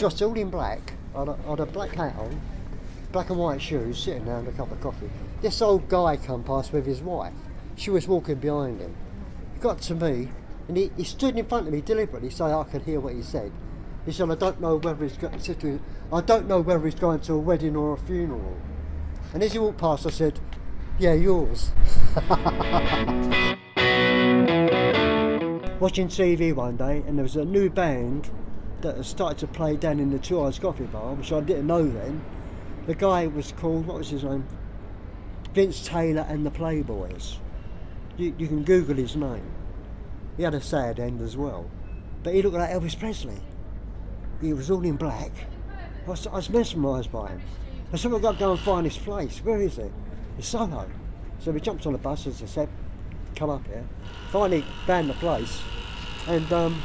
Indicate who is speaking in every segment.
Speaker 1: dressed all in black, on a, on a black hat on, black and white shoes, sitting there with a cup of coffee. This old guy come past with his wife. She was walking behind him. He got to me, and he, he stood in front of me deliberately so I could hear what he said. He said, I don't know whether he's going to, I don't know whether he's going to a wedding or a funeral. And as he walked past, I said, yeah, yours. Watching TV one day, and there was a new band that had started to play down in the 2i's Coffee Bar, which I didn't know then. The guy was called, what was his name? Vince Taylor and the Playboys. You, you can Google his name. He had a sad end as well. But he looked like Elvis Presley. He was all in black. I was, I was mesmerised by him. I said, we've got to go and find this place. Where is it? It's Soho. So we jumped on the bus, as I said, come up here. Finally found the place. And um,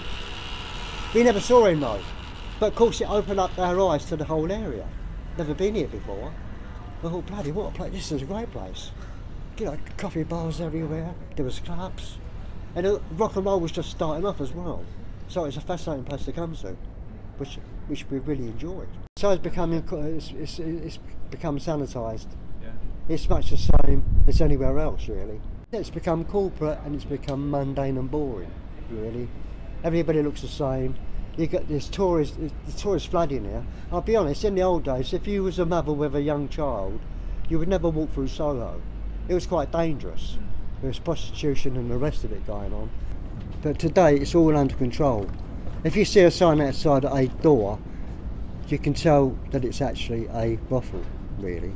Speaker 1: we never saw him though. But of course it opened up our eyes to the whole area. Never been here before. I thought, bloody what a place, this is a great place. You know, coffee bars everywhere, there was clubs. And uh, rock and roll was just starting off as well. So it's a fascinating place to come to, which, which we really enjoyed. So it's becoming, it's, it's, it's become sanitised.
Speaker 2: Yeah.
Speaker 1: It's much the same as anywhere else, really. It's become corporate and it's become mundane and boring, really. Everybody looks the same. You got this tourist, the tourist flooding here. I'll be honest. In the old days, if you was a mother with a young child, you would never walk through Soho. It was quite dangerous. Mm. There was prostitution and the rest of it going on. But today, it's all under control. If you see a sign outside a door, you can tell that it's actually a brothel, really.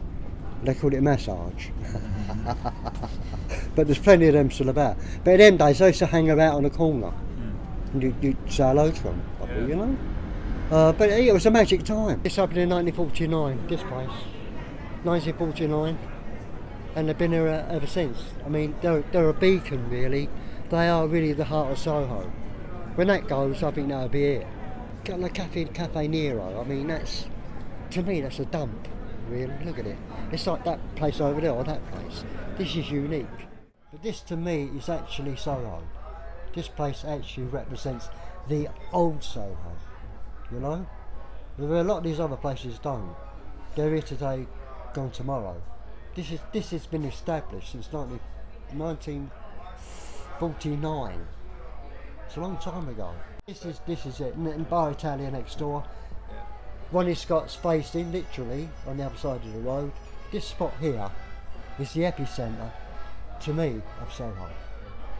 Speaker 1: They call it a massage. but there's plenty of them still about. But in them days, they used to hang about on the corner. And you, you say hello to them, probably,
Speaker 2: Yeah.
Speaker 1: you know. Uh, but it was a magic time. This happened in 1949, this place. 1949. And they've been here uh, ever since. I mean, they're, they're a beacon, really. They are really the heart of Soho. When that goes, I think that'll be it. Got the Cafe, Caffè Nero, I mean, that's, to me, that's a dump, really. Look at it. It's like that place over there or that place. This is unique. But this, to me, is actually Soho. This place actually represents the old Soho, you know? There are a lot of these other places don't. They're here today, gone tomorrow. This is this has been established since 19, 1949. It's a long time ago. This is this is it. And, Bar Italia next door. Ronnie Scott's facing literally on the other side of the road. This spot here is the epicentre, to me, of Soho.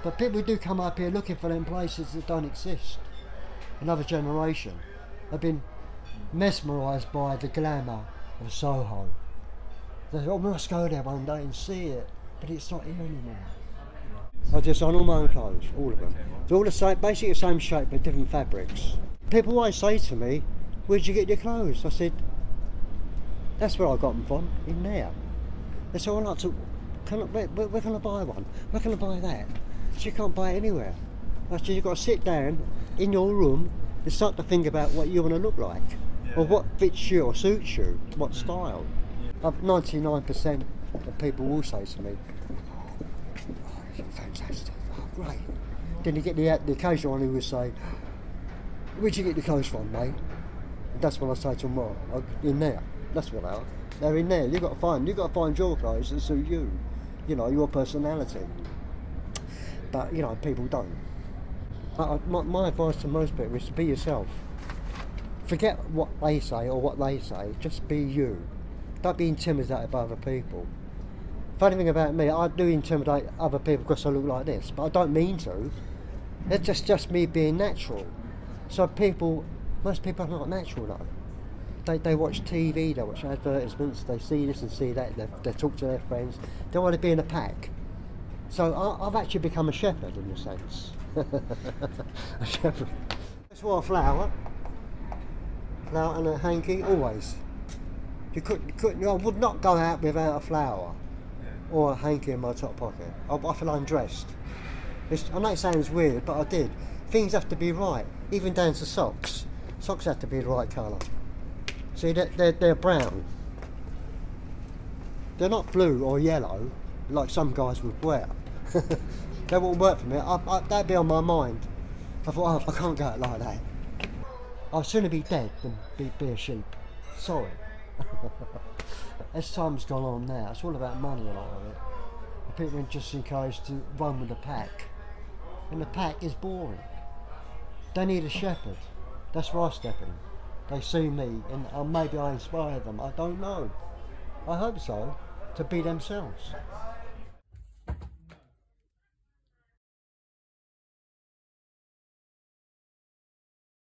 Speaker 1: But people do come up here looking for them places that don't exist. Another generation have been mesmerised by the glamour of Soho. They say, oh, we must go there one day and see it, but it's not here anymore. I just on all my own clothes, all of them. They're all the same, basically the same shape but different fabrics. People always say to me, where'd you get your clothes? I said, that's where I got them from, in there. They said, well, I to, can I, where, where can I buy one? Where can I buy that? You can't buy it anywhere. I said, you've got to sit down in your room and start to think about what you want to look like. Or what fits you or suits you, what style. Uh, 99% of people will say to me, oh, you're fantastic, oh, great. Then you get the, the occasional one who will say, where'd you get the clothes from, mate? And that's what I say to them, well, in there. That's what they are. They're in there. You've got to find, you've got to find your clothes that suit you. You know, your personality. But, you know, people don't. I, my, my advice to most people is to be yourself. Forget what they say or what they say. Just be you. Don't be intimidated by other people. Funny thing about me, I do intimidate other people because I look like this, but I don't mean to. It's just just me being natural. So people, most people are not natural though. They, they watch TV, they watch advertisements, they see this and see that, they, they talk to their friends. They don't want to be in a pack. So I, I've actually become a shepherd in a sense. a shepherd. That's why a flower, flower and a hanky, always. You couldn't, you couldn't, I would not go out without a flower or a hanky in my top pocket. I, I feel undressed. It's, I know it sounds weird, but I did. Things have to be right, even down to socks. Socks have to be the right colour. See, they're, they're, they're brown. They're not blue or yellow, like some guys would wear. That wouldn't work for me. I, I, that'd be on my mind. I thought, oh, I can't go out like that. I'd sooner be dead than be, be a sheep. Sorry. As time's gone on now, it's all about money a lot of it. People are just encouraged to run with the pack. And the pack is boring. They need a shepherd. That's where I step in. They see me and uh, maybe I inspire them. I don't know. I hope so. To be themselves.